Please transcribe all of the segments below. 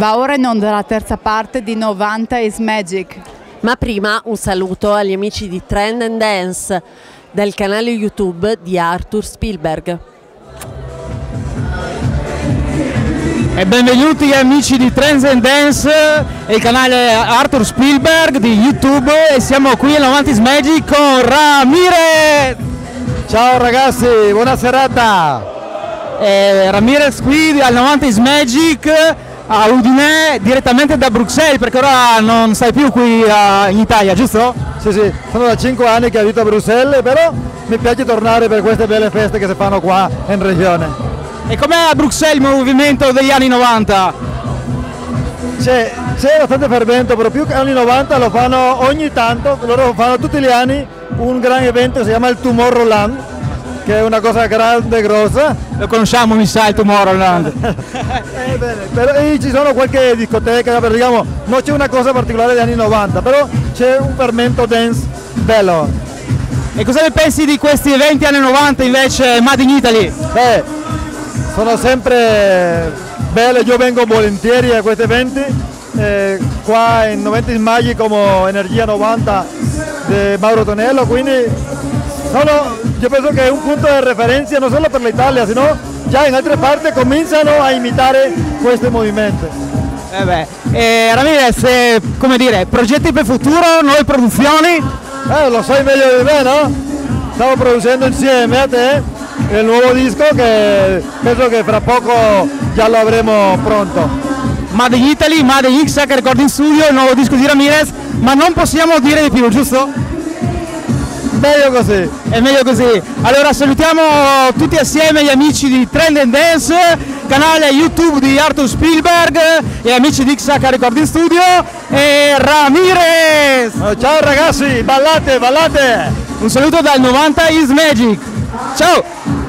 Va ora in onda la terza parte di 90 is Magic. Ma prima un saluto agli amici di Trend and Dance del canale YouTube di Arthur Spielberg. E benvenuti amici di Trends and Dance e il canale Arthur Spielberg di YouTube e siamo qui a 90 Magic con Ramirez! Ciao ragazzi, buona serata! Eh, Ramirez qui al 90 Magic a Udine direttamente da Bruxelles perché ora non stai più qui uh, in Italia, giusto? Sì, sì, sono da 5 anni che abito a Bruxelles, però mi piace tornare per queste belle feste che si fanno qua in regione. E com'è a Bruxelles il movimento degli anni 90? C'è, c'è bastante fermento, però più che anni 90 lo fanno ogni tanto, loro fanno tutti gli anni un gran evento che si chiama il Tomorrowland, che è una cosa grande grossa. Lo conosciamo, mi sa, il Tomorrowland. eh, bene, però e ci sono qualche discoteca, per, diciamo, non c'è una cosa particolare degli anni 90, però c'è un fermento dance bello. E cosa ne pensi di questi eventi anni 90 invece Made in Italy? Beh, sono sempre belli, io vengo volentieri a questi eventi, eh, qua in 90 Maggi come Energia 90 di Mauro Tonello, quindi sono, io penso che è un punto di referenza non solo per l'Italia, sino già in altre parti cominciano a imitare questi movimenti. Eh beh, eh, Ramirez, eh, come dire, progetti per futuro, nuove produzioni? Eh, lo sai meglio di me, no? Stavo producendo insieme a te il nuovo disco che penso che fra poco già lo avremo pronto. Made in Italy, Made in X Recording Studio, il nuovo disco di Ramirez, ma non possiamo dire di più, giusto? Meglio così. È meglio così. Allora salutiamo tutti assieme gli amici di Trend and Dance, canale YouTube di Arthur Spielberg e amici di XH Recording Studio e Ramirez. Ciao ragazzi, ballate, ballate. Un saluto dal 90 is Magic. Ciao.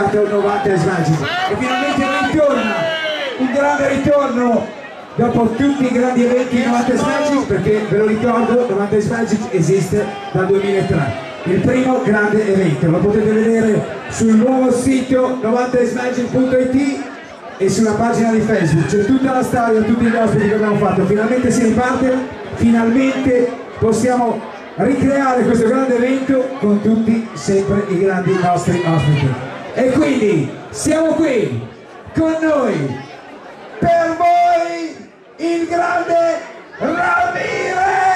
Intergato al 90 Magic e finalmente ritorna, un grande ritorno. Dopo tutti i grandi eventi 90 Magic perché ve lo ricordo 90 Magic esiste dal 2003 il primo grande evento. Lo potete vedere sul nuovo sito 90smagic.it e sulla pagina di Facebook. C'è tutta la storia, tutti gli ospiti che abbiamo fatto. Finalmente si riparte. Finalmente possiamo ricreare questo grande evento con tutti sempre i grandi nostri ospiti. E quindi siamo qui con noi, per voi, il grande Ramirez!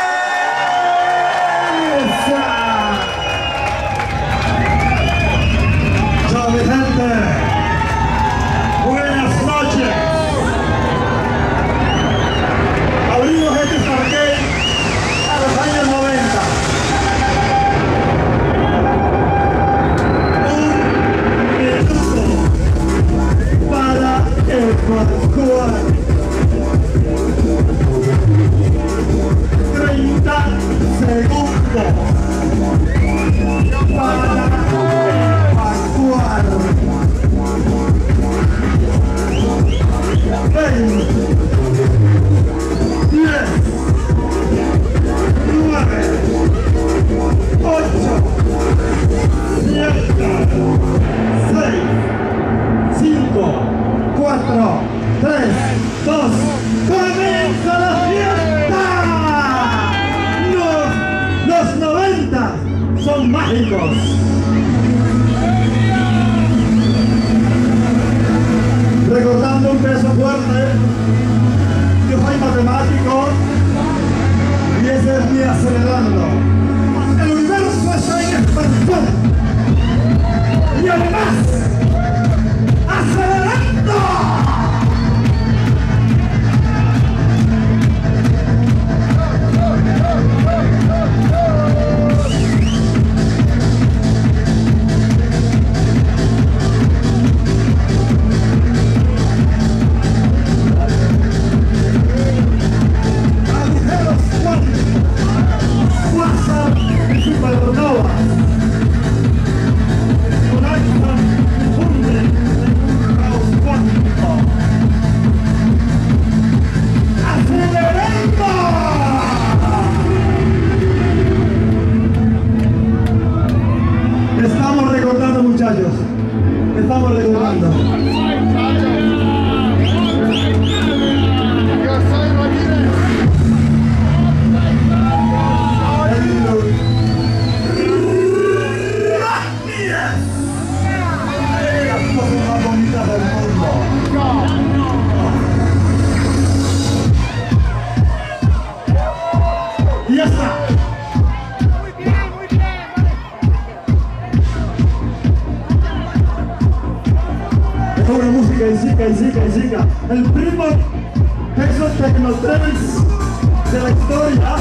Tecnotrans de história, historia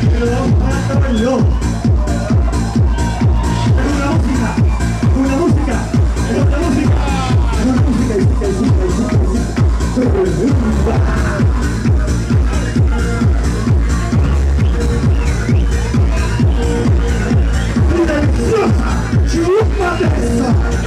que lo maravillo. É uma música, uma música, é uma música, é uma música, é uma música, es música, es música, é música, música. Chupa dessa!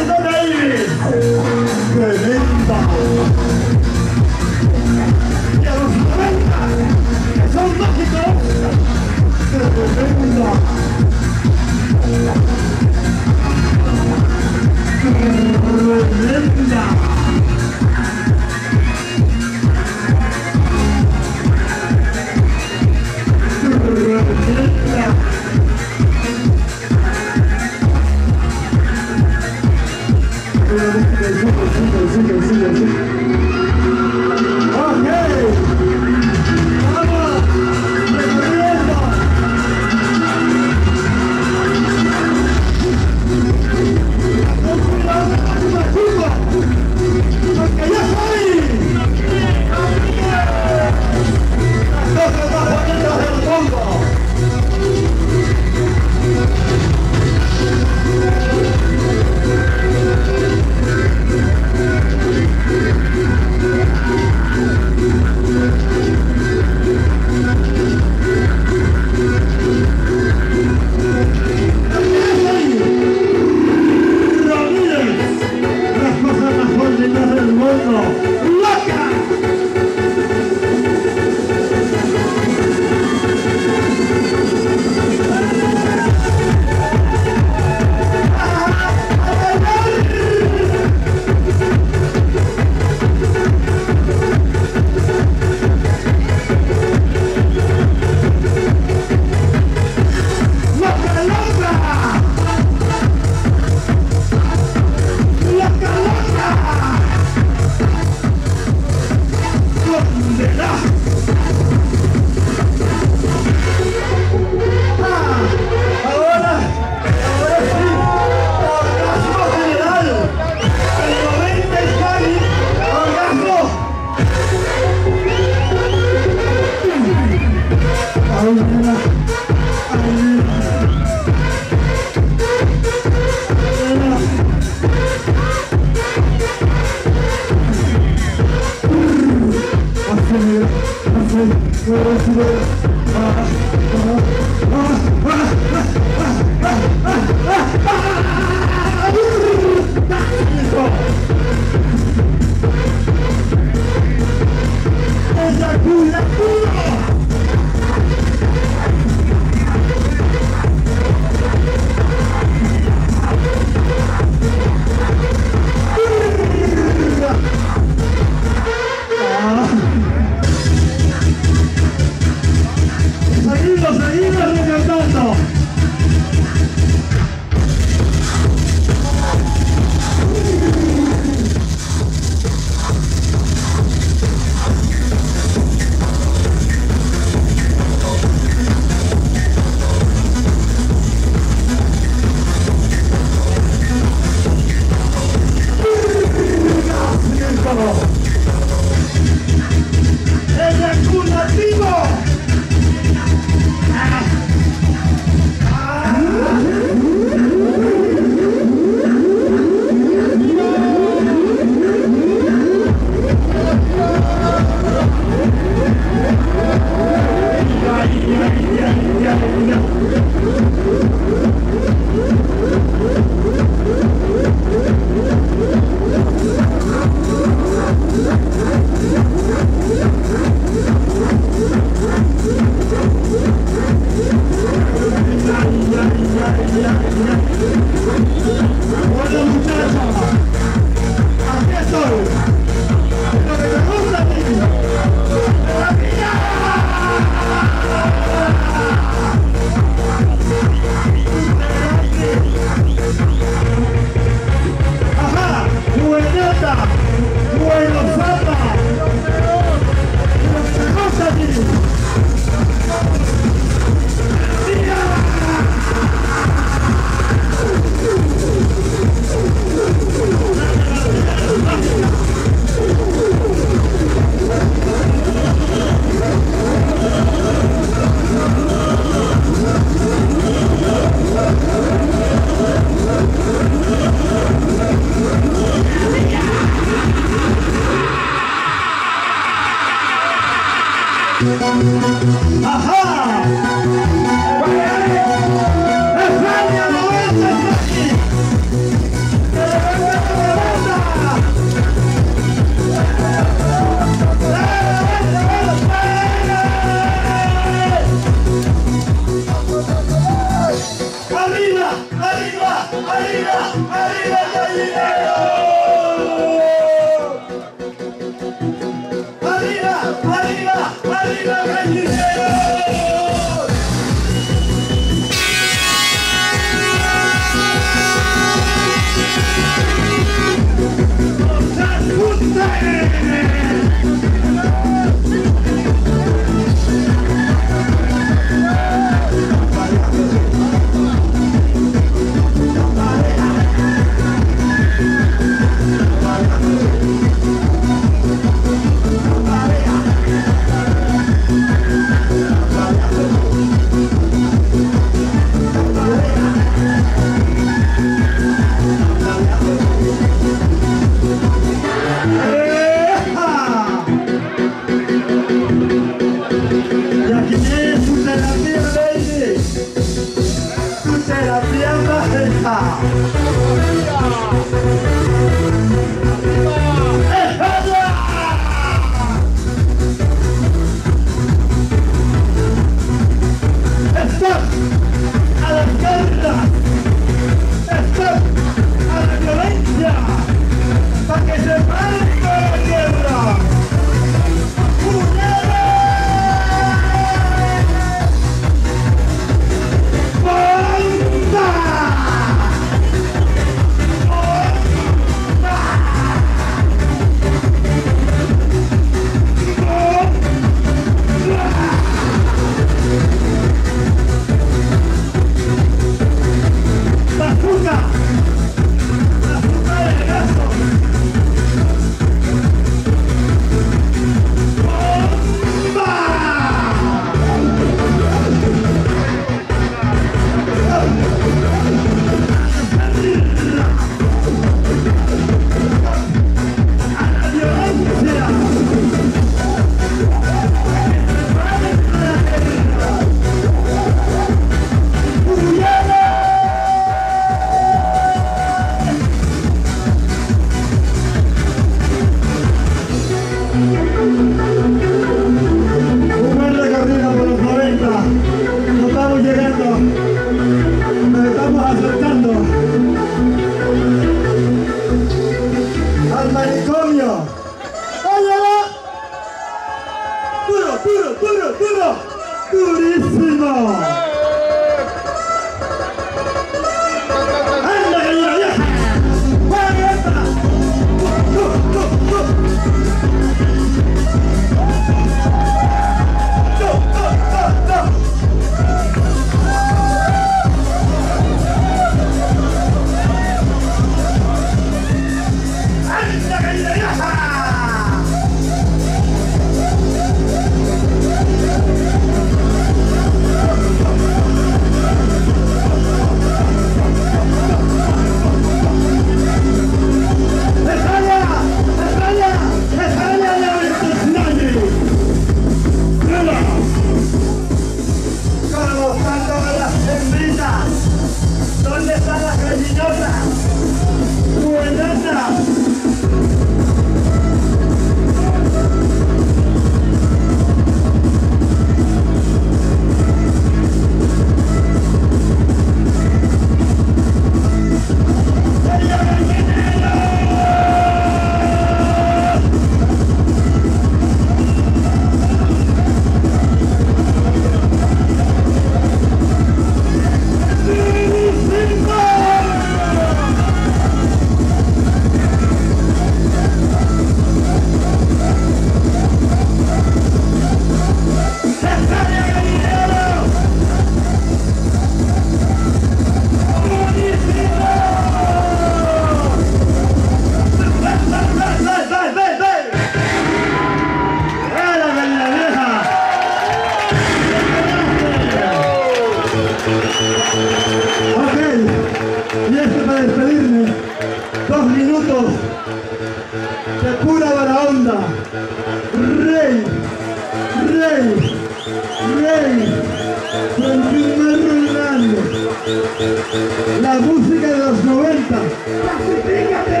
identifícate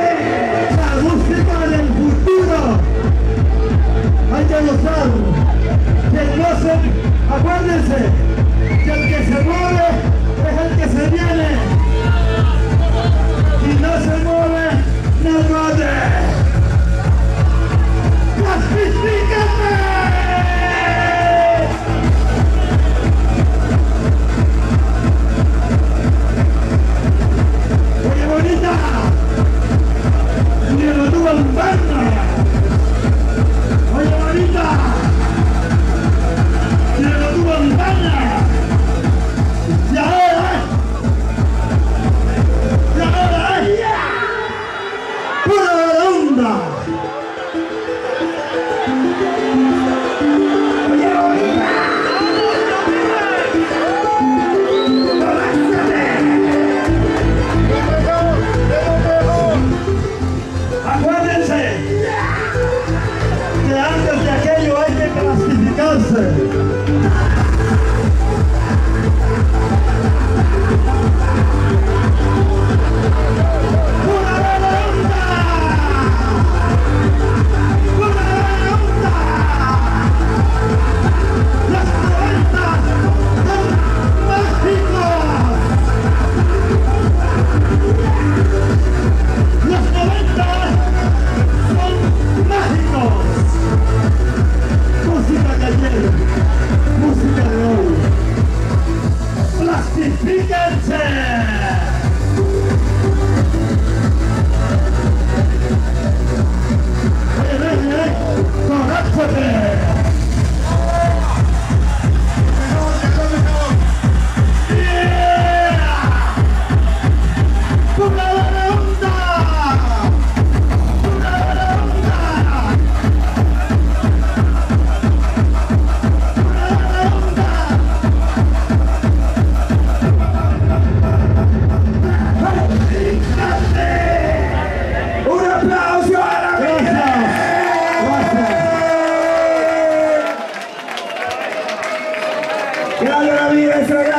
la búsqueda del futuro. Hay que gozar que no acuérdense que el que se mueve es el que se viene. Y no se mueve no mate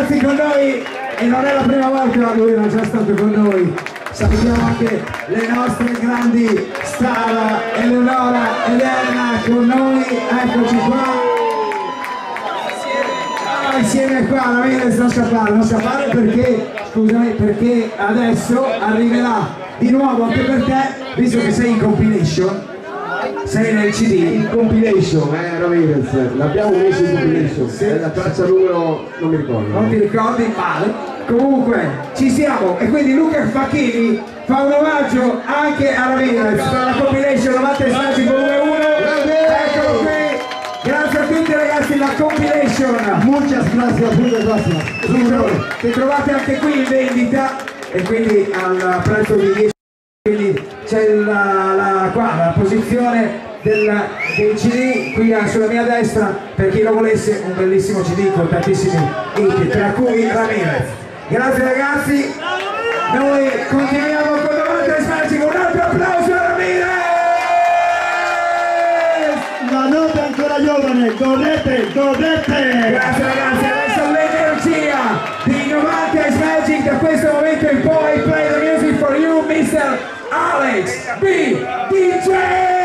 ragazzi con noi e non è la prima volta lui era già stato con noi. Salutiamo anche le nostre grandi star Eleonora ed Elena con noi. Eccoci qua. Ah, insieme qua Ramirez non scappare non scappare perché scusami perché adesso arriverà di nuovo anche per te visto che sei in compilation sei nel CD In compilation, eh Ramirez, l'abbiamo messo in compilation, è la traccia numero, non mi ricordo. non ti ricordi? Male comunque ci siamo. E quindi Luca Facchini fa un omaggio anche a Ramirez. Per la compilation 90 Stagi volume 1 eccolo qui. Grazie a tutti ragazzi la compilation. Muchas gracias, muchas gracias. Che trovate anche qui in vendita. E quindi al prezzo di 10 quindi c'è la, la, qua, la posizione del, dei CD qui a- sulla mia destra per chi lo volesse un bellissimo CD con tantissimi hit tra cui Ramirez grazie ragazzi noi continuiamo con 90 Smagic un altro applauso a Ramirez La nota ancora giovane, godete, godete. Grazie ragazzi, adesso l'energia di 90 Magic da questo momento in poi play the music for you Mr. Alex B. DJ!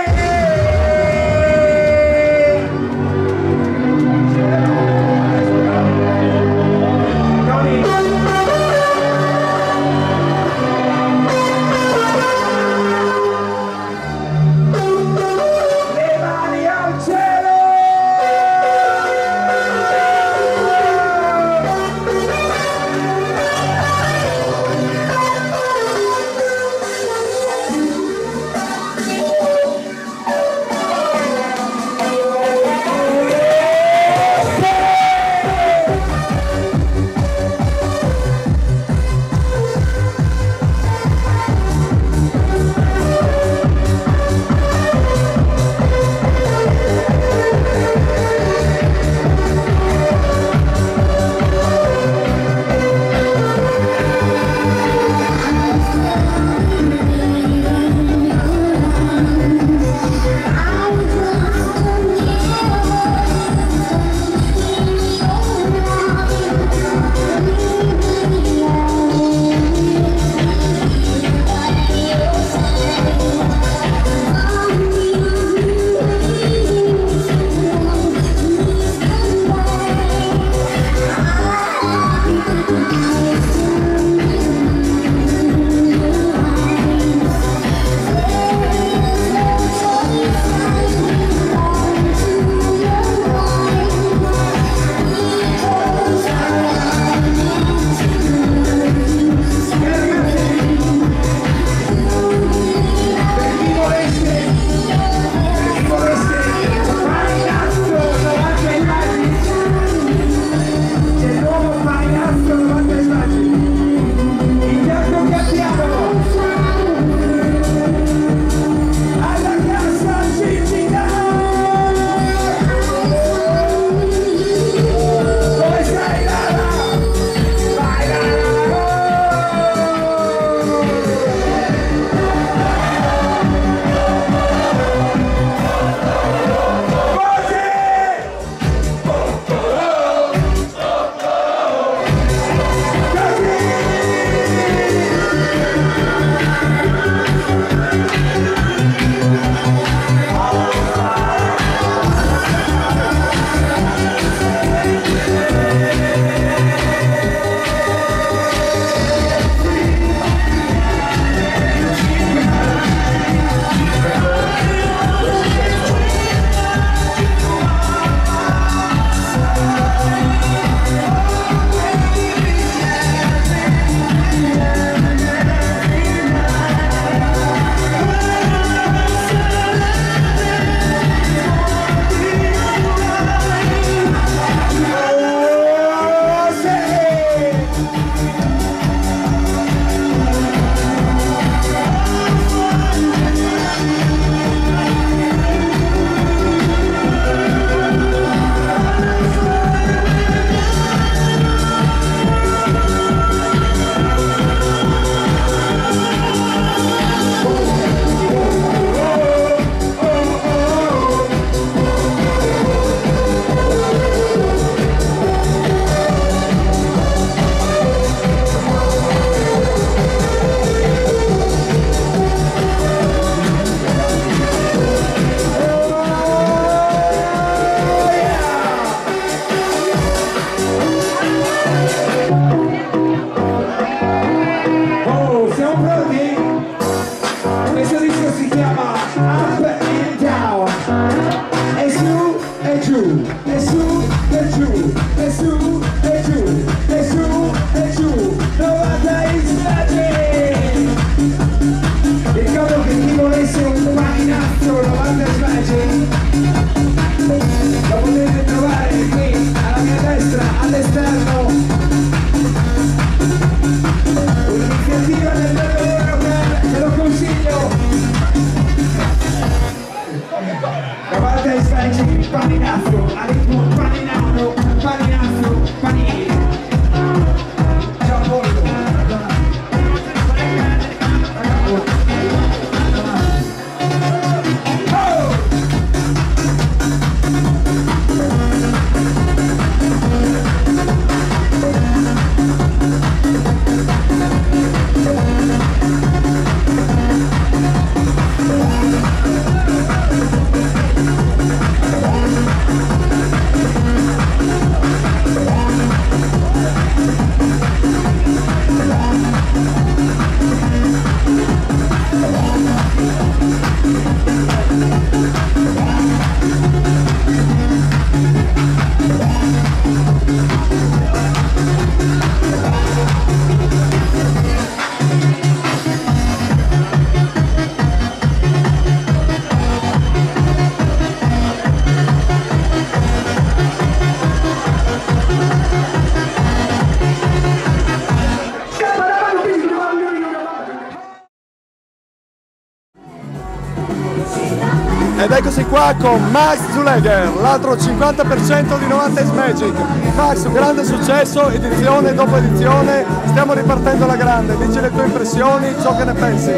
Qua con Max Zulegger, l'altro 50% di 90s Magic. Max, grande successo, edizione dopo edizione, stiamo ripartendo alla grande. Dici le tue impressioni, ciò che ne pensi.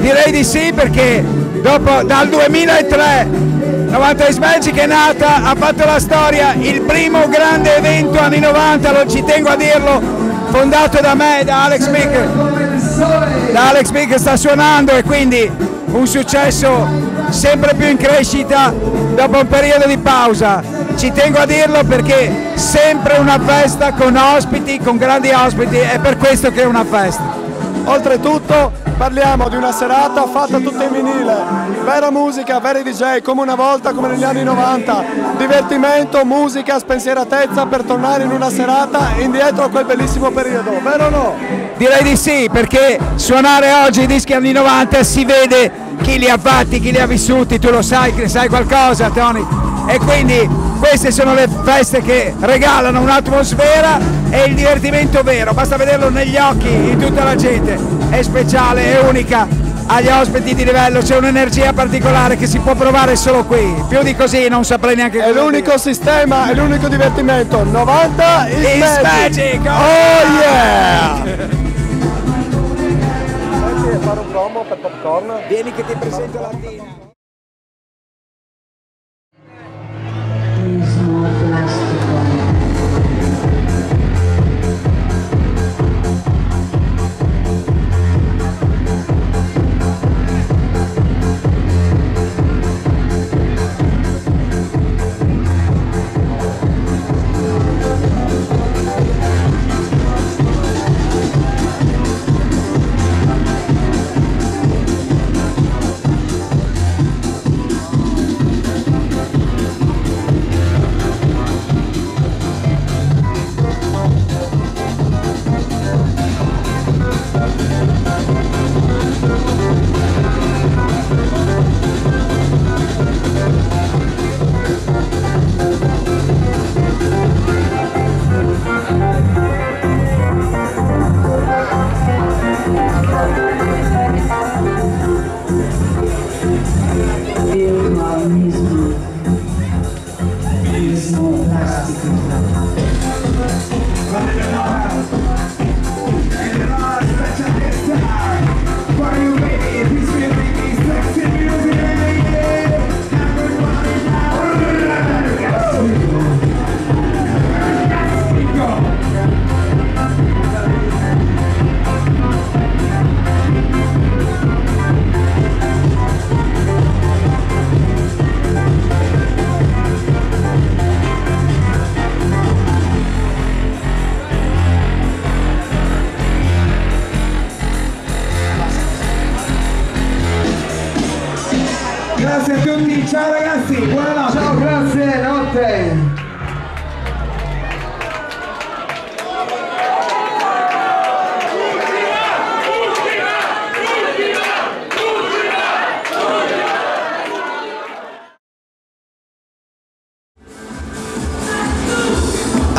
Direi di sì perché dopo, dal 2003 90 Magic è nata, ha fatto la storia, il primo grande evento anni 90, lo ci tengo a dirlo, fondato da me, da Alex Mick. Da Alex Mick sta suonando e quindi un successo sempre più in crescita dopo un periodo di pausa. Ci tengo a dirlo perché sempre una festa con ospiti, con grandi ospiti, è per questo che è una festa. Oltretutto parliamo di una serata fatta tutta in vinile, vera musica, veri DJ come una volta, come negli anni 90, divertimento, musica, spensieratezza per tornare in una serata indietro a quel bellissimo periodo, vero o no? Direi di sì, perché suonare oggi i dischi anni 90 si vede chi li ha fatti, chi li ha vissuti, tu lo sai, sai qualcosa Tony. E quindi queste sono le feste che regalano un'atmosfera e il divertimento vero, basta vederlo negli occhi di tutta la gente, è speciale, è unica, agli ospiti di livello c'è un'energia particolare che si può provare solo qui, più di così non saprei neanche È l'unico dire. sistema, è l'unico divertimento, 90 is, Is magic. magic, oh, Oh yeah! Fare un promo per popcorn? Vieni che ti presento l'Ardina. Grazie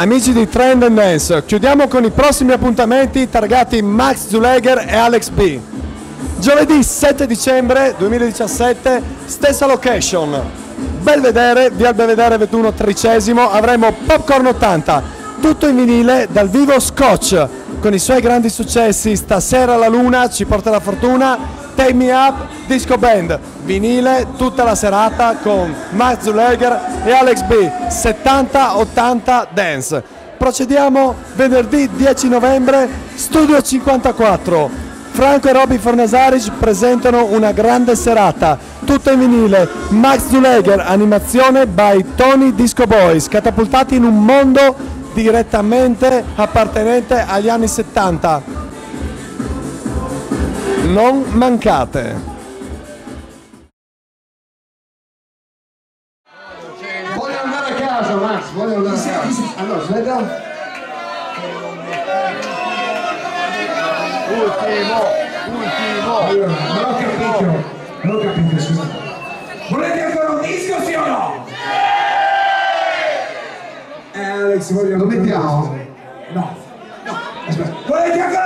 Amici di Trend and Dance, chiudiamo con i prossimi appuntamenti targati Max Zulegger e Alex B. Giovedì 7 dicembre 2017, stessa location. Belvedere, via Belvedere 21 tredicesimo, avremo Popcorn 80, tutto in vinile dal vivo Scotch, con i suoi grandi successi Stasera la luna, Ci porta la fortuna, Take Me Up, Disco Band, vinile tutta la serata con Max Zulegger e Alex B, 70-80 Dance. Procediamo venerdì 10 novembre, Studio 54. Franco e Robby Fornasaric presentano una grande serata, tutta in vinile, Max Zulegger, animazione by Tony Disco Boys, catapultati in un mondo direttamente appartenente agli anni 70. Non mancate. Voglio andare a casa, Max, voglio andare a casa. Allora, sveglia. Ultimo, ultimo. Non ho capito, non ho capito, scusa. Volete ancora un disco, sì o no? Eh, Alex, voglio Lo mettiamo? No, no, aspetta. Volete ancora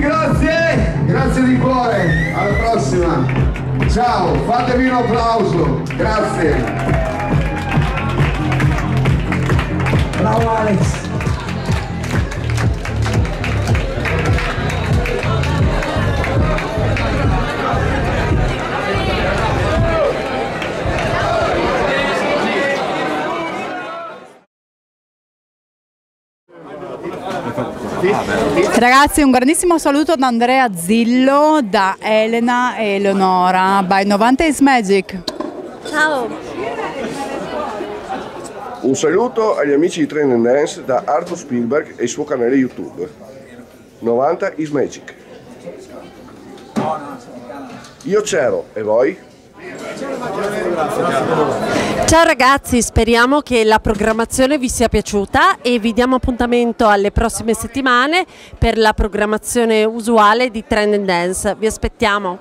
grazie! Grazie di cuore, alla prossima! Ciao, fatevi un applauso, grazie! Bravo Alex. Ragazzi, un grandissimo saluto da Andrea Zillo, da Elena e Eleonora, by 90 is Magic. Ciao! Un saluto agli amici di Train and Dance da Arthur Spielberg e il suo canale YouTube. 90 is Magic. Io c'ero, e voi? Ciao ragazzi, speriamo che la programmazione vi sia piaciuta e vi diamo appuntamento alle prossime settimane per la programmazione usuale di Trend and Dance. Vi aspettiamo.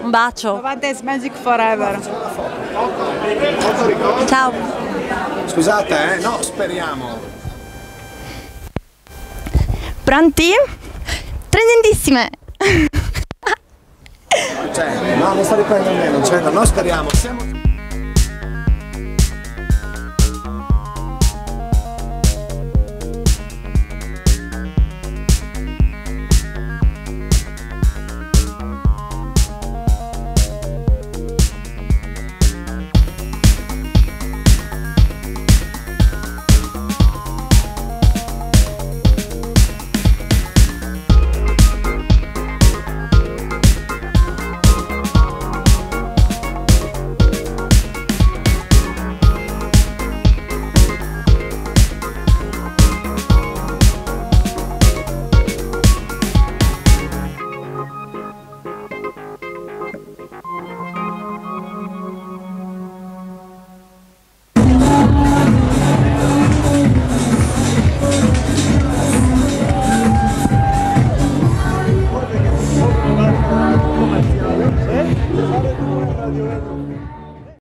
Un bacio. 90 is Magic forever. Ciao. Scusate, eh? No, speriamo. Pronti? Tremendissime! Cioè, no, non sta riprendendo, non c'è, no, speriamo. Siamo...